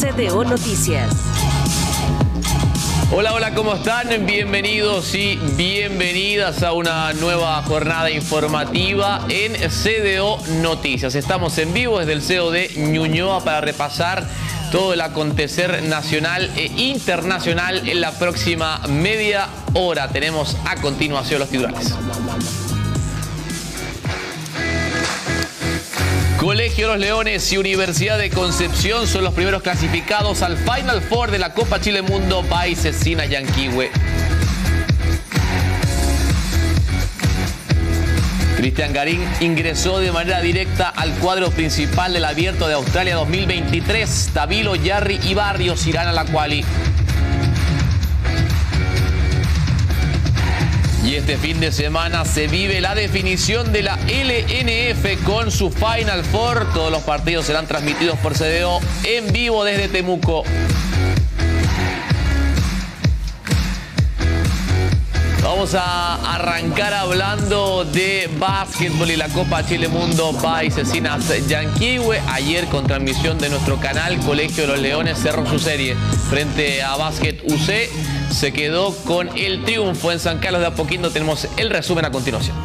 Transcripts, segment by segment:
CDO Noticias. Hola, hola, ¿cómo están? Bienvenidos y bienvenidas a una nueva jornada informativa en CDO Noticias. Estamos en vivo desde el CEO de Ñuñoa para repasar todo el acontecer nacional e internacional en la próxima media hora. Tenemos a continuación los titulares. Colegio Los Leones y Universidad de Concepción son los primeros clasificados al Final Four de la Copa Chile Mundo by Cecina Yanquihue. Cristian Garín ingresó de manera directa al cuadro principal del Abierto de Australia 2023. Tabilo, Yarri y Barrios irán a la quali. Y este fin de semana se vive la definición de la LNF con su Final Four. Todos los partidos serán transmitidos por CDO en vivo desde Temuco. Vamos a arrancar hablando de básquetbol y la Copa Chile Mundo by Cecinas Yanquiwe. Ayer con transmisión de nuestro canal Colegio de los Leones cerró su serie frente a Básquet UC. Se quedó con el triunfo en San Carlos de Apoquindo. Tenemos el resumen a continuación.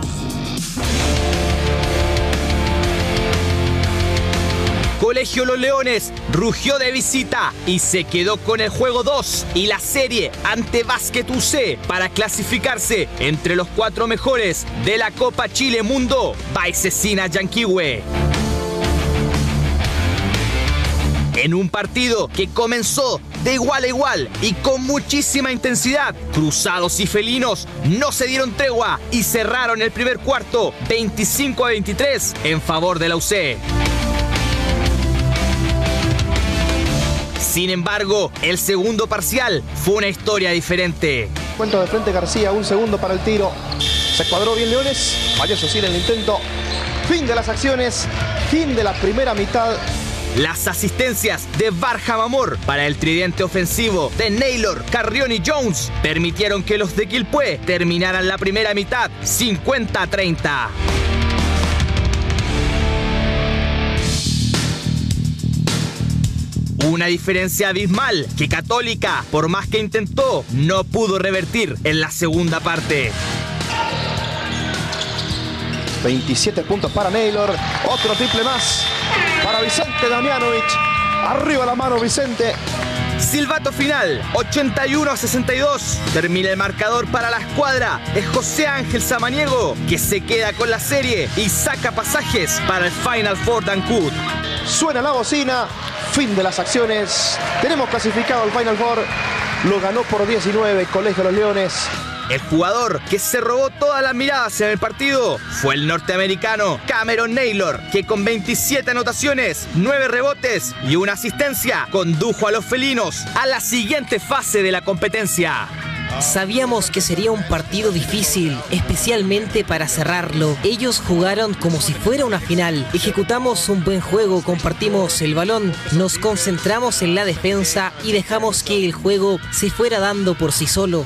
Colegio Los Leones rugió de visita y se quedó con el juego 2 y la serie ante Basket UC para clasificarse entre los cuatro mejores de la Copa Chile Mundo Baisesina Yanquiwe. En un partido que comenzó de igual a igual y con muchísima intensidad, Cruzados y Felinos no se dieron tregua y cerraron el primer cuarto 25 a 23 en favor de la UC. Sin embargo, el segundo parcial fue una historia diferente. Cuento de frente García, un segundo para el tiro. Se cuadró bien Leones, falló sí en el intento. Fin de las acciones, fin de la primera mitad. Las asistencias de Barham Amor para el tridente ofensivo de Naylor, Carrión y Jones permitieron que los de Quilpue terminaran la primera mitad 50-30. Una diferencia abismal que Católica, por más que intentó, no pudo revertir en la segunda parte. 27 puntos para Naylor. Otro triple más para Vicente Damianovich. Arriba la mano Vicente. Silbato final, 81 a 62. Termina el marcador para la escuadra. Es José Ángel Samaniego que se queda con la serie y saca pasajes para el Final Four Dancut. Suena la bocina. Fin de las acciones. Tenemos clasificado al Final Four. Lo ganó por 19 Colegio de los Leones. El jugador que se robó todas las miradas en el partido fue el norteamericano Cameron Naylor, que con 27 anotaciones, 9 rebotes y una asistencia condujo a los felinos a la siguiente fase de la competencia. Sabíamos que sería un partido difícil, especialmente para cerrarlo. Ellos jugaron como si fuera una final. Ejecutamos un buen juego, compartimos el balón, nos concentramos en la defensa y dejamos que el juego se fuera dando por sí solo.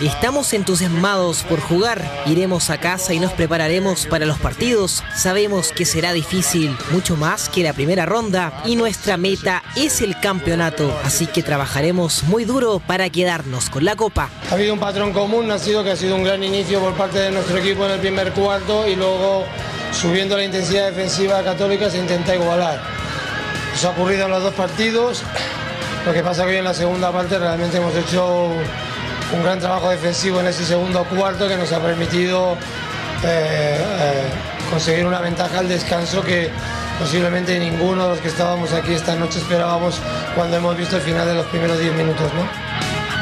Estamos entusiasmados por jugar, iremos a casa y nos prepararemos para los partidos. Sabemos que será difícil, mucho más que la primera ronda, y nuestra meta es el campeonato, así que trabajaremos muy duro para quedarnos con la copa. Ha habido un patrón común, ha sido que ha sido un gran inicio por parte de nuestro equipo en el primer cuarto y luego subiendo la intensidad defensiva católica se intenta igualar. Eso ha ocurrido en los dos partidos, lo que pasa que hoy en la segunda parte realmente hemos hecho un gran trabajo defensivo en ese segundo cuarto que nos ha permitido eh, eh, conseguir una ventaja al descanso que posiblemente ninguno de los que estábamos aquí esta noche esperábamos cuando hemos visto el final de los primeros 10 minutos.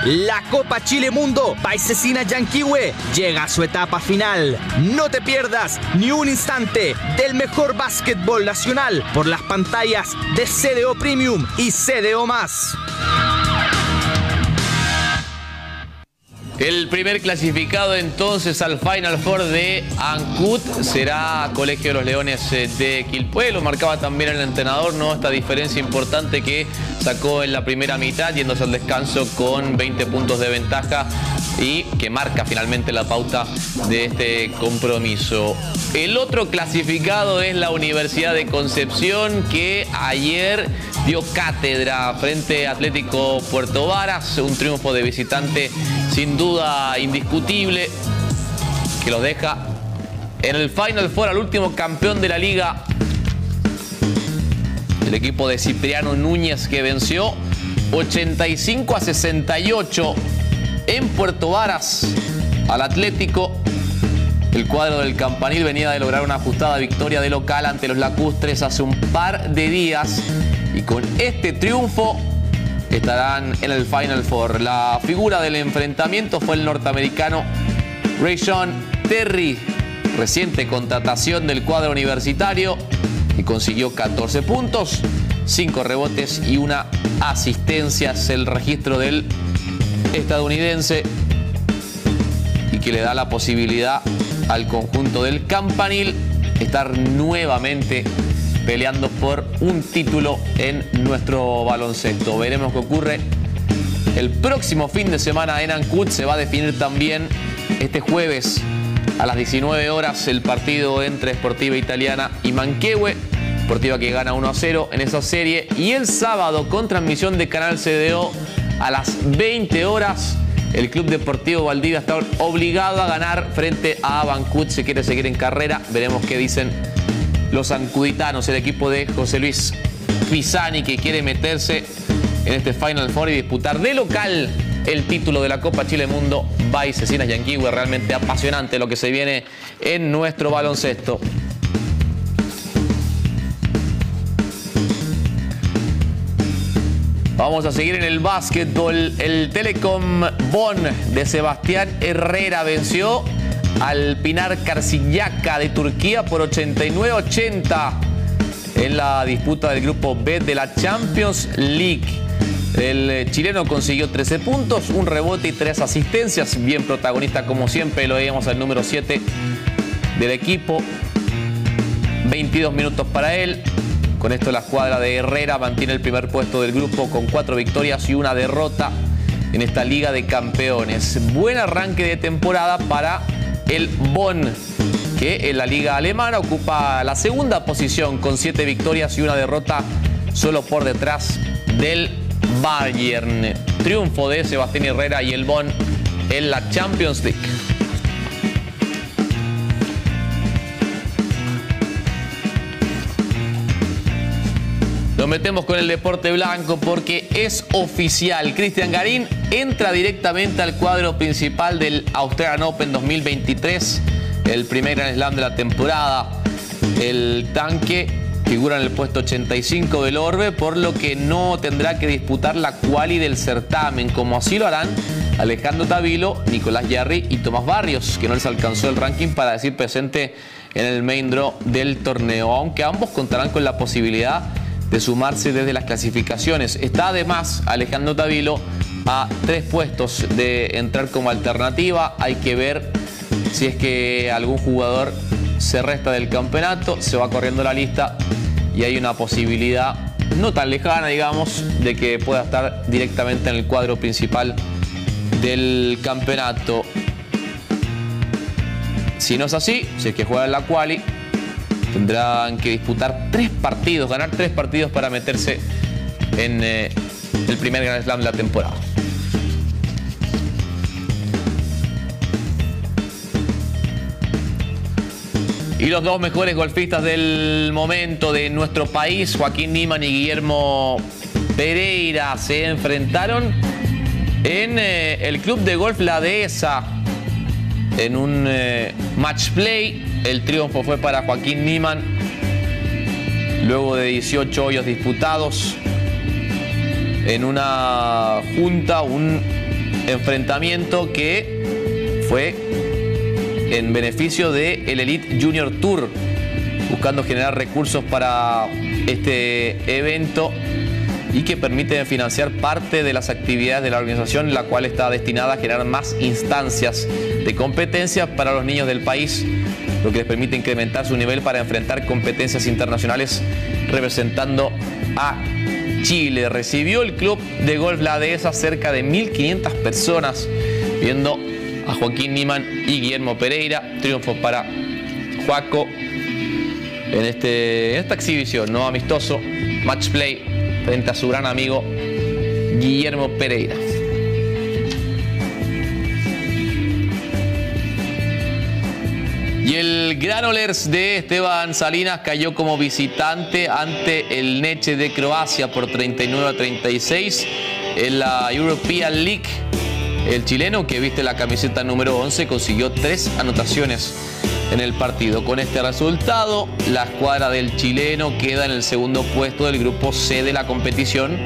La Copa Chile Mundo Paisesina Yanquiwe llega a su etapa final. No te pierdas ni un instante del mejor básquetbol nacional por las pantallas de CDO Premium y CDO Más. El primer clasificado entonces al Final Four de Ancud será Colegio de los Leones eh, de Quilpué. Lo marcaba también el entrenador, ¿no? Esta diferencia importante que sacó en la primera mitad, yéndose al descanso con 20 puntos de ventaja y que marca finalmente la pauta de este compromiso. El otro clasificado es la Universidad de Concepción que ayer dio cátedra frente Atlético Puerto Varas, un triunfo de visitante sin duda indiscutible, que los deja en el Final Four al último campeón de la liga. El equipo de Cipriano Núñez que venció 85 a 68 en Puerto Varas al Atlético. El cuadro del Campanil venía de lograr una ajustada victoria de local ante los lacustres hace un par de días y con este triunfo estarán en el Final Four. La figura del enfrentamiento fue el norteamericano Rayshon Terry, reciente contratación del cuadro universitario y consiguió 14 puntos, 5 rebotes y una asistencia. Es el registro del estadounidense y que le da la posibilidad al conjunto del campanil estar nuevamente peleando por un título en nuestro baloncesto. Veremos qué ocurre el próximo fin de semana en Ancud. Se va a definir también este jueves a las 19 horas el partido entre Sportiva Italiana y Manquehue. Sportiva que gana 1 a 0 en esa serie. Y el sábado con transmisión de Canal CDO a las 20 horas. El Club Deportivo Valdivia está obligado a ganar frente a Bancud si quiere seguir en carrera. Veremos qué dicen los ancuditanos, el equipo de José Luis Pisani que quiere meterse en este Final Four y disputar de local el título de la Copa Chile Mundo by Cecinas Yanquiwe. Realmente apasionante lo que se viene en nuestro baloncesto. Vamos a seguir en el básquetbol. El Telecom Bonn de Sebastián Herrera venció al Pinar de Turquía por 89-80 en la disputa del grupo B de la Champions League. El chileno consiguió 13 puntos, un rebote y tres asistencias. Bien protagonista como siempre, lo veíamos al número 7 del equipo. 22 minutos para él. Con esto la escuadra de Herrera mantiene el primer puesto del grupo con cuatro victorias y una derrota en esta Liga de Campeones. Buen arranque de temporada para el Bonn, que en la Liga Alemana ocupa la segunda posición con siete victorias y una derrota solo por detrás del Bayern. Triunfo de Sebastián Herrera y el Bonn en la Champions League. Nos metemos con el deporte blanco porque es oficial. Cristian Garín entra directamente al cuadro principal del Australian Open 2023, el primer Grand Slam de la temporada. El tanque figura en el puesto 85 del Orbe, por lo que no tendrá que disputar la quali del certamen, como así lo harán Alejandro Tavilo, Nicolás Yarri y Tomás Barrios, que no les alcanzó el ranking para decir presente en el main draw del torneo, aunque ambos contarán con la posibilidad de sumarse desde las clasificaciones. Está además Alejandro Tavilo a tres puestos de entrar como alternativa. Hay que ver si es que algún jugador se resta del campeonato, se va corriendo la lista y hay una posibilidad no tan lejana, digamos, de que pueda estar directamente en el cuadro principal del campeonato. Si no es así, si es que juega en la quali, Tendrán que disputar tres partidos, ganar tres partidos para meterse en eh, el primer Grand Slam de la temporada. Y los dos mejores golfistas del momento de nuestro país, Joaquín Niman y Guillermo Pereira, se enfrentaron en eh, el club de golf La Dehesa en un eh, match play el triunfo fue para Joaquín Niman. Luego de 18 hoyos disputados en una junta, un enfrentamiento que fue en beneficio del el Elite Junior Tour, buscando generar recursos para este evento y que permiten financiar parte de las actividades de la organización, la cual está destinada a generar más instancias de competencia para los niños del país, lo que les permite incrementar su nivel para enfrentar competencias internacionales representando a Chile. Recibió el club de golf La Dehesa cerca de 1.500 personas viendo a Joaquín Niman y Guillermo Pereira. Triunfo para Juaco en, este, en esta exhibición, no amistoso, match play frente a su gran amigo Guillermo Pereira. Y el Granolers de Esteban Salinas cayó como visitante ante el Neche de Croacia por 39 a 36 en la European League. El chileno que viste la camiseta número 11 consiguió tres anotaciones en el partido. Con este resultado, la escuadra del chileno queda en el segundo puesto del grupo C de la competición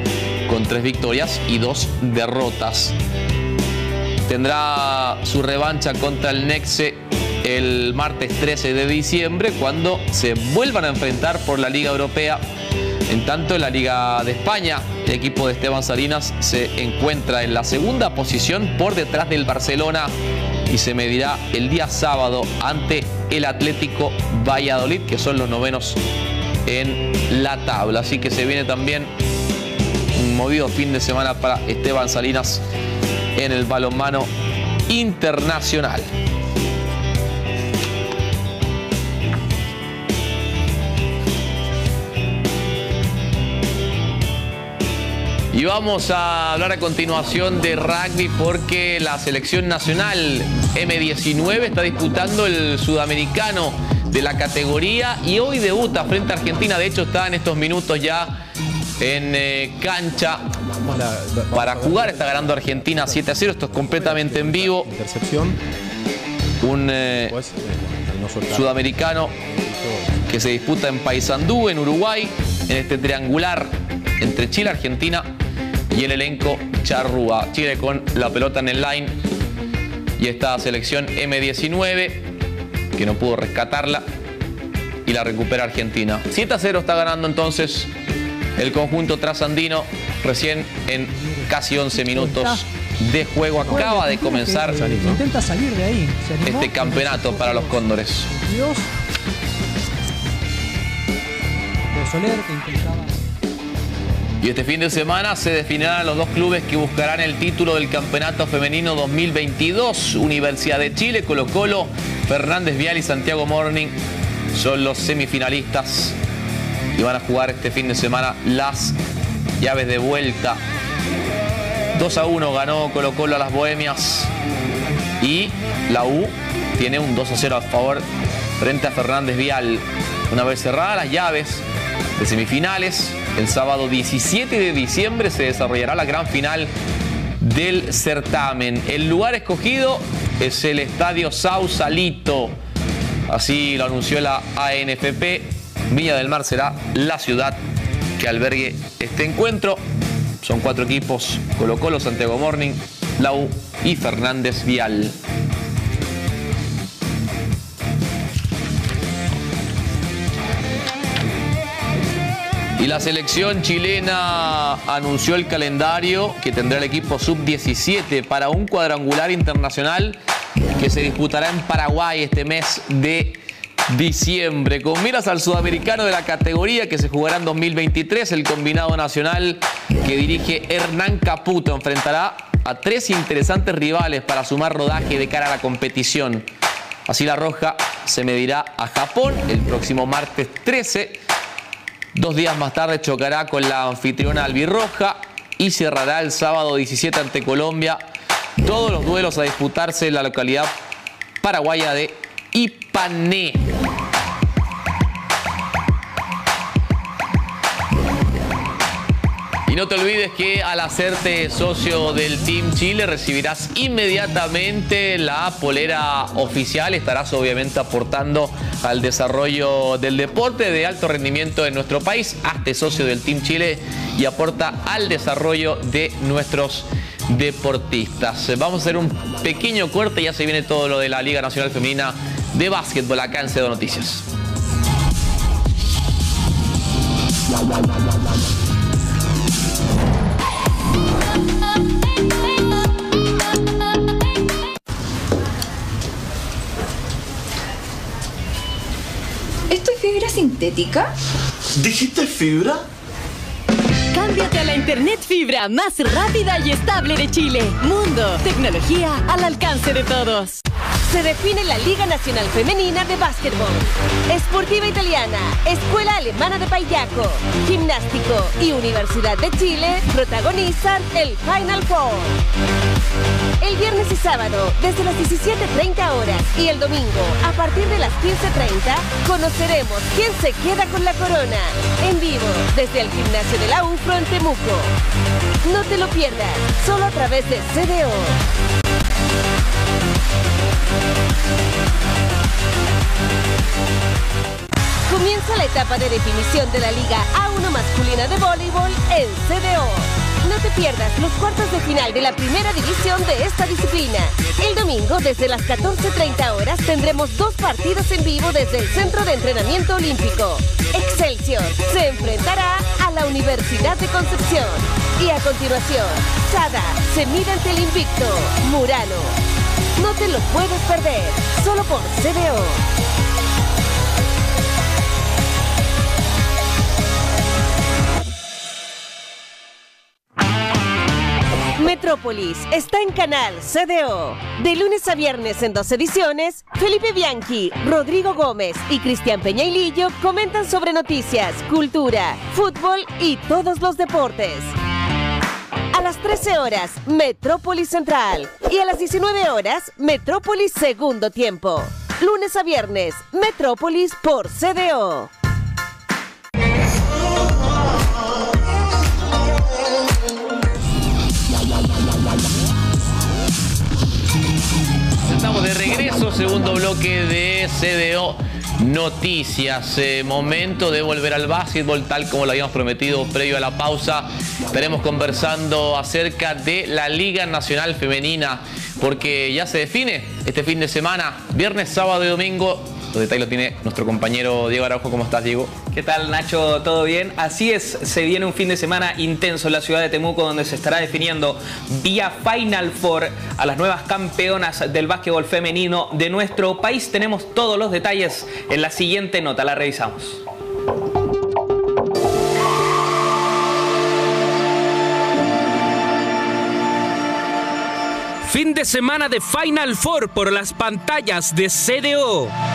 con tres victorias y dos derrotas. Tendrá su revancha contra el Nexe el martes 13 de diciembre cuando se vuelvan a enfrentar por la Liga Europea. En tanto, en la Liga de España, el equipo de Esteban Salinas se encuentra en la segunda posición por detrás del Barcelona y se medirá el día sábado ante el Atlético Valladolid, que son los novenos en la tabla. Así que se viene también un movido fin de semana para Esteban Salinas en el balonmano internacional. Y vamos a hablar a continuación de rugby porque la selección nacional M19 está disputando el sudamericano de la categoría y hoy debuta frente a Argentina. De hecho, está en estos minutos ya en eh, cancha para jugar. Está ganando Argentina 7 a 0. Esto es completamente en vivo. Intercepción. Un eh, eh, sudamericano que se disputa en Paysandú, en Uruguay, en este triangular entre Chile, Argentina y el elenco charrúa. Chile con la pelota en el line y esta selección M19 que no pudo rescatarla y la recupera Argentina. 7 a 0 está ganando entonces el conjunto trasandino recién en casi 11 minutos de juego. Acaba de comenzar intenta salir de ahí. este campeonato para los Cóndores. Soler. Y este fin de semana se definirán los dos clubes que buscarán el título del Campeonato Femenino 2022. Universidad de Chile, Colo Colo, Fernández Vial y Santiago Morning son los semifinalistas y van a jugar este fin de semana las llaves de vuelta. 2 a 1 ganó Colo Colo a las Bohemias y la U tiene un 2 a 0 a favor frente a Fernández Vial. Una vez cerradas las llaves de semifinales, el sábado 17 de diciembre se desarrollará la gran final del certamen. El lugar escogido es el Estadio Sausalito. Así lo anunció la ANFP. Villa del Mar será la ciudad que albergue este encuentro. Son cuatro equipos, Colo Colo, Santiago Morning, Lau y Fernández Vial. Y la selección chilena anunció el calendario que tendrá el equipo sub-17 para un cuadrangular internacional que se disputará en Paraguay este mes de diciembre. Con miras al sudamericano de la categoría que se jugará en 2023, el combinado nacional que dirige Hernán Caputo enfrentará a tres interesantes rivales para sumar rodaje de cara a la competición. Así la Roja se medirá a Japón el próximo martes 13 Dos días más tarde chocará con la anfitriona albirroja y cerrará el sábado 17 ante Colombia. Todos los duelos a disputarse en la localidad paraguaya de Ipané. Y no te olvides que al hacerte socio del Team Chile recibirás inmediatamente la polera oficial. Estarás obviamente aportando al desarrollo del deporte de alto rendimiento en nuestro país. Hazte socio del Team Chile y aporta al desarrollo de nuestros deportistas. Vamos a hacer un pequeño corte, ya se viene todo lo de la Liga Nacional Femenina de Básquetbol acá en Cedo Noticias. Sintética? ¿Dijiste fibra? Cámbiate a la internet fibra más rápida y estable de Chile. Mundo, tecnología al alcance de todos. Se define la Liga Nacional Femenina de Básquetbol. Esportiva Italiana, Escuela Alemana de Payaco, Gimnástico y Universidad de Chile protagonizan el Final Four. El viernes y sábado, desde las 17.30 horas y el domingo, a partir de las 15.30, conoceremos quién se queda con la corona. En vivo, desde el gimnasio de la UFRO en Temuco. No te lo pierdas, solo a través de CDO. Comienza la etapa de definición de la Liga A1 masculina de voleibol en CDO. No te pierdas los cuartos de final de la primera división de esta disciplina. El domingo, desde las 14.30 horas, tendremos dos partidos en vivo desde el Centro de Entrenamiento Olímpico. Excelsior se enfrentará a la Universidad de Concepción. Y a continuación, Sada se mide ante el invicto Murano. No te lo puedes perder, solo por CDO. Metrópolis está en canal CDO. De lunes a viernes en dos ediciones, Felipe Bianchi, Rodrigo Gómez y Cristian Peñailillo comentan sobre noticias, cultura, fútbol y todos los deportes. A las 13 horas, Metrópolis Central. Y a las 19 horas, Metrópolis Segundo Tiempo. Lunes a viernes, Metrópolis por CDO. Estamos de regreso, segundo bloque de CDO Noticias. Eh, momento de volver al básquetbol tal como lo habíamos prometido previo a la pausa. Estaremos conversando acerca de la Liga Nacional Femenina porque ya se define este fin de semana, viernes, sábado y domingo los detalles los tiene nuestro compañero Diego Araujo. ¿Cómo estás, Diego? ¿Qué tal, Nacho? ¿Todo bien? Así es, se viene un fin de semana intenso en la ciudad de Temuco donde se estará definiendo vía Final Four a las nuevas campeonas del básquetbol femenino de nuestro país. Tenemos todos los detalles en la siguiente nota, la revisamos. Fin de semana de Final Four por las pantallas de CDO.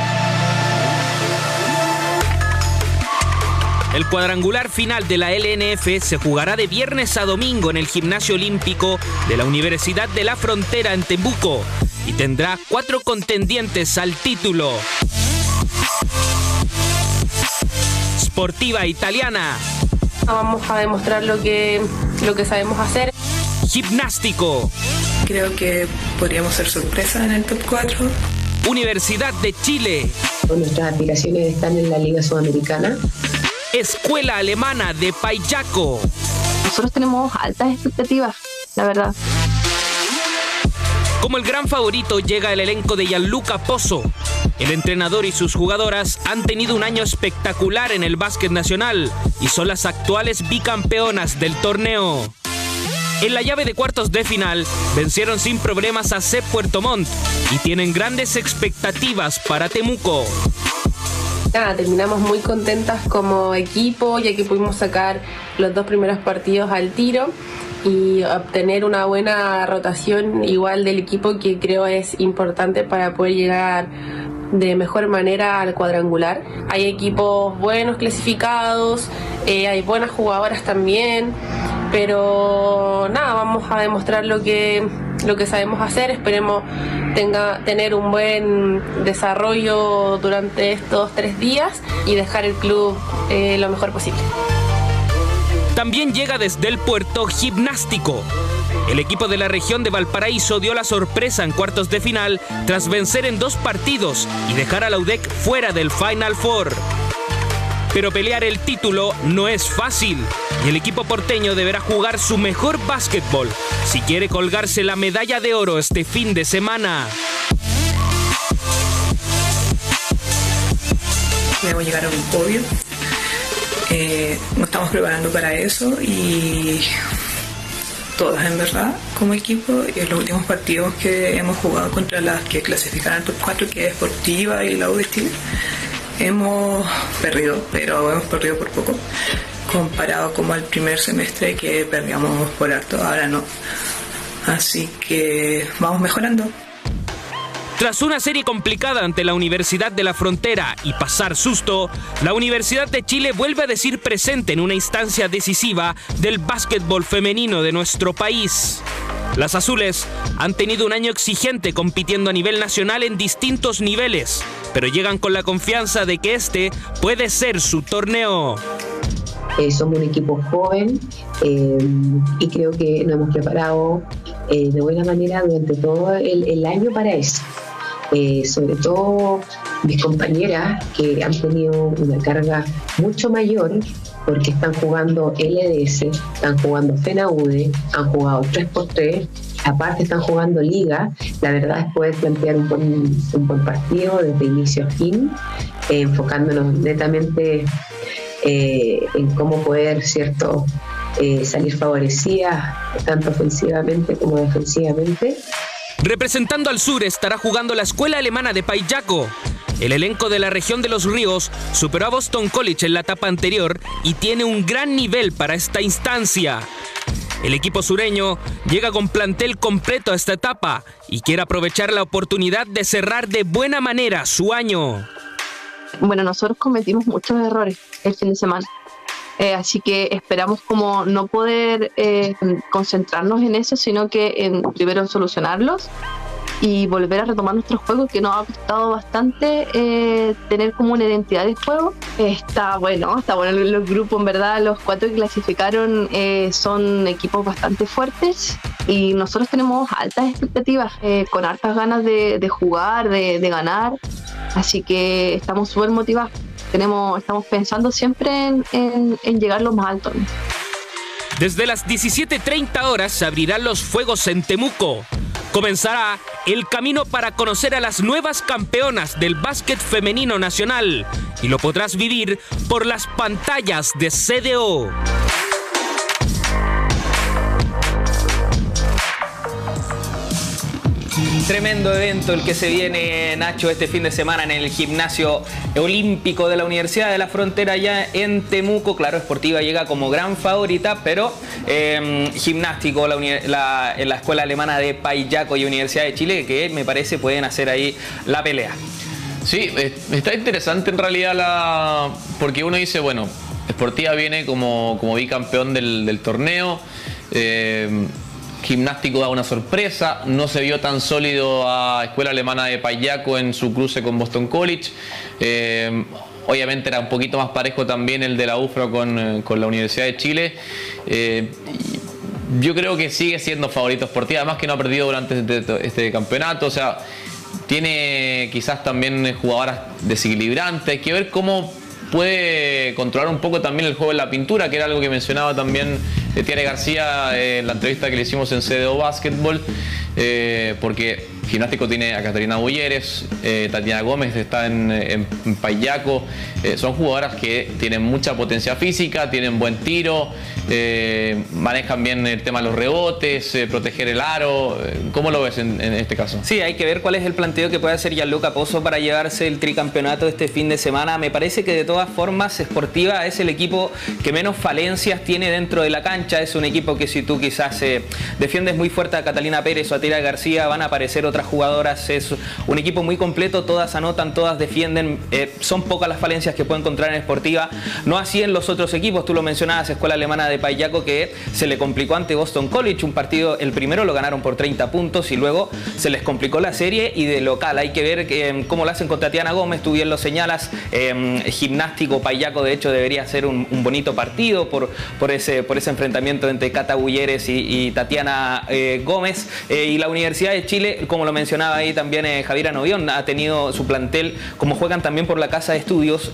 El cuadrangular final de la LNF se jugará de viernes a domingo en el Gimnasio Olímpico de la Universidad de la Frontera en Tembuco y tendrá cuatro contendientes al título. Sportiva italiana. Vamos a demostrar lo que, lo que sabemos hacer. Gimnástico. Creo que podríamos ser sorpresa en el top 4. Universidad de Chile. Nuestras aspiraciones están en la Liga Sudamericana. Escuela Alemana de Payaco. Nosotros tenemos altas expectativas, la verdad. Como el gran favorito llega el elenco de Gianluca Pozo. El entrenador y sus jugadoras han tenido un año espectacular en el básquet nacional y son las actuales bicampeonas del torneo. En la llave de cuartos de final vencieron sin problemas a C Puerto Montt y tienen grandes expectativas para Temuco terminamos muy contentas como equipo, ya que pudimos sacar los dos primeros partidos al tiro y obtener una buena rotación igual del equipo que creo es importante para poder llegar de mejor manera al cuadrangular. Hay equipos buenos clasificados, eh, hay buenas jugadoras también, pero nada, vamos a demostrar lo que, lo que sabemos hacer, esperemos tenga, tener un buen desarrollo durante estos tres días y dejar el club eh, lo mejor posible. También llega desde el puerto gimnástico. El equipo de la región de Valparaíso dio la sorpresa en cuartos de final tras vencer en dos partidos y dejar a la UDEC fuera del Final Four. Pero pelear el título no es fácil y el equipo porteño deberá jugar su mejor básquetbol si quiere colgarse la medalla de oro este fin de semana. Debemos llegar a un podio. Eh, nos estamos preparando para eso y todas en verdad como equipo y en los últimos partidos que hemos jugado contra las que clasificaron top 4 que es Sportiva y la U hemos perdido, pero hemos perdido por poco, comparado como al primer semestre que perdíamos por harto, ahora no. Así que vamos mejorando. Tras una serie complicada ante la Universidad de la Frontera y pasar susto, la Universidad de Chile vuelve a decir presente en una instancia decisiva del básquetbol femenino de nuestro país. Las azules han tenido un año exigente compitiendo a nivel nacional en distintos niveles, pero llegan con la confianza de que este puede ser su torneo. Eh, somos un equipo joven eh, y creo que nos hemos preparado eh, de buena manera durante todo el año para eso. Sobre todo mis compañeras que han tenido una carga mucho mayor porque están jugando LDS, están jugando FENAUDE, han jugado 3x3, aparte están jugando liga, la verdad es poder plantear un buen, un partido desde inicio a fin, enfocándonos netamente eh, en cómo poder, ¿cierto?, salir favorecida tanto ofensivamente como defensivamente Representando al sur estará jugando la escuela alemana de Payaco. El elenco de la región de los ríos superó a Boston College en la etapa anterior y tiene un gran nivel para esta instancia. El equipo sureño llega con plantel completo a esta etapa y quiere aprovechar la oportunidad de cerrar de buena manera su año. Bueno, nosotros cometimos muchos errores el fin de semana. Eh, así que esperamos como no poder eh, concentrarnos en eso, sino que en primero solucionarlos y volver a retomar nuestro juego que nos ha costado bastante eh, tener como una identidad de juego. Está bueno, está bueno los grupos, en verdad, los cuatro que clasificaron son equipos bastante fuertes y nosotros tenemos altas expectativas, con hartas ganas de, jugar, de, de ganar, así que estamos súper motivados tenemos, estamos pensando siempre en, llegar lo más alto. Desde las 17.30 horas se abrirán los fuegos en Temuco. Comenzará el camino para conocer a las nuevas campeonas del básquet femenino nacional y lo podrás vivir por las pantallas de CDO. Tremendo evento el que se viene, Nacho, este fin de semana en el gimnasio olímpico de la Universidad de la Frontera, ya en Temuco. Claro, Esportiva llega como gran favorita, pero em, gimnástico en la Escuela Alemana de Payaco y Universidad de Chile, que me parece pueden hacer ahí la pelea. Sí, está interesante en realidad la. porque uno dice, bueno, Esportiva viene como, como bicampeón del, torneo. Eh, Gimnástico da una sorpresa, no se vio tan sólido a Escuela Alemana de Payaco en su cruce con Boston College. Eh, obviamente era un poquito más parejo también el de la UFRO con, eh, la Universidad de Chile. Eh, yo creo que sigue siendo favorito esportivo, además que no ha perdido durante este, este campeonato, o sea, tiene quizás también jugadoras desequilibrantes, hay que ver cómo puede controlar un poco también el juego de la pintura, que era algo que mencionaba también Tiare García en la entrevista que le hicimos en CDO Basketball, eh, porque Gimnástico tiene a Catarina Bulleres, eh, Tatiana Gómez está en, Payaco. Eh, son jugadoras que tienen mucha potencia física, tienen buen tiro, eh, manejan bien el tema de los rebotes, proteger el aro. ¿Cómo lo ves en, este caso? Sí, hay que ver cuál es el planteo que puede hacer Gianluca Pozo para llevarse el tricampeonato este fin de semana. Me parece que de todas formas Sportiva es el equipo que menos falencias tiene dentro de la cancha. Es un equipo que si tú quizás defiendes muy fuerte a Catalina Pérez o a Tira García van a aparecer otros jugadoras, es un equipo muy completo, todas anotan, todas defienden, eh, son pocas las falencias que puede encontrar en Sportiva, no así en los otros equipos, tú lo mencionabas, Escuela Alemana de Payaco que se le complicó ante Boston College, un partido, el primero lo ganaron por 30 puntos y luego se les complicó la serie y de local, hay que ver em, cómo lo hacen con Tatiana Gómez, tú bien lo señalas, em, gimnástico Payaco de hecho debería ser un, bonito partido por, por, ese, por ese enfrentamiento entre Cata Bulleres y, Tatiana eh, Gómez eh, y la Universidad de Chile, como lo mencionaba ahí también eh, Javier Anovión, ha tenido su plantel, como juegan también por la Casa de Estudios,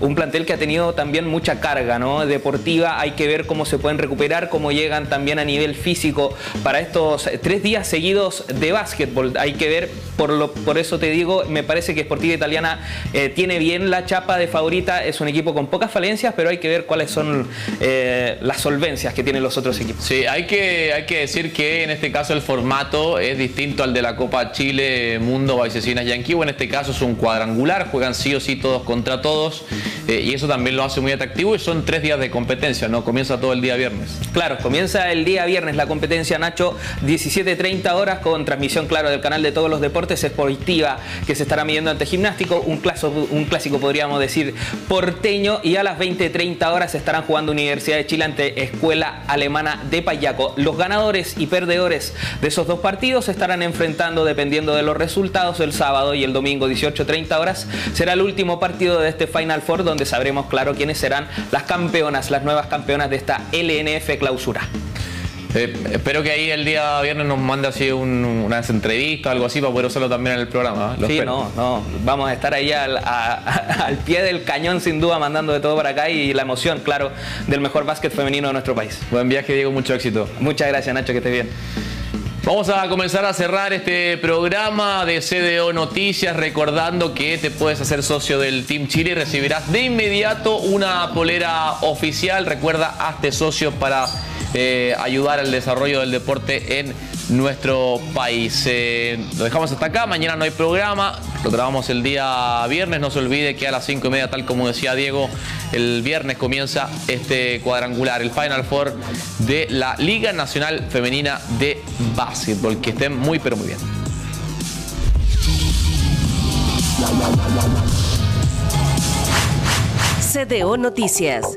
un plantel que ha tenido también mucha carga ¿no? deportiva, hay que ver cómo se pueden recuperar, cómo llegan también a nivel físico para estos tres días seguidos de básquetbol, hay que ver por, lo, por eso te digo, me parece que Sportiva Italiana eh, tiene bien la chapa de favorita, es un equipo con pocas falencias, pero hay que ver cuáles son eh, las solvencias que tienen los otros equipos. Sí, hay que, hay que decir que en este caso el formato es distinto al de la Copa Chile Mundo Baisesinas Yanquivo, en este caso es un cuadrangular, juegan sí o sí todos contra todos eh, y eso también lo hace muy atractivo y son tres días de competencia, ¿no? Comienza todo el día viernes. Claro, comienza el día viernes la competencia, Nacho, 17.30 horas con transmisión, claro, del canal de todos los deportes esportiva que se estará midiendo ante gimnástico, un un clásico podríamos decir porteño y a las 20.30 horas estarán jugando Universidad de Chile ante Escuela Alemana de Payaco. Los ganadores y perdedores de esos dos partidos se estarán enfrentando dependiendo de los resultados el sábado y el domingo 18.30 horas. Será el último partido de este Final Four donde sabremos claro quiénes serán las campeonas, las nuevas campeonas de esta LNF clausura. Eh, espero que ahí el día viernes nos mande así un, unas entrevistas, algo así, para poder hacerlo también en el programa. ¿eh? sí, no, no. Vamos a estar ahí al, al, pie del cañón, sin duda, mandando de todo para acá y la emoción, claro, del mejor básquet femenino de nuestro país. Buen viaje, Diego, mucho éxito. Muchas gracias, Nacho, que estés bien. Vamos a comenzar a cerrar este programa de CDO Noticias recordando que te puedes hacer socio del Team Chile y recibirás de inmediato una polera oficial. Recuerda, hazte socio para eh, ayudar al desarrollo del deporte en nuestro país. Eh, lo dejamos hasta acá, mañana no hay programa, lo grabamos el día viernes, no se olvide que a las 5 y media, tal como decía Diego, el viernes comienza este cuadrangular, el Final Four de la Liga Nacional Femenina de Básquetbol. Que estén muy pero muy bien. CDO Noticias.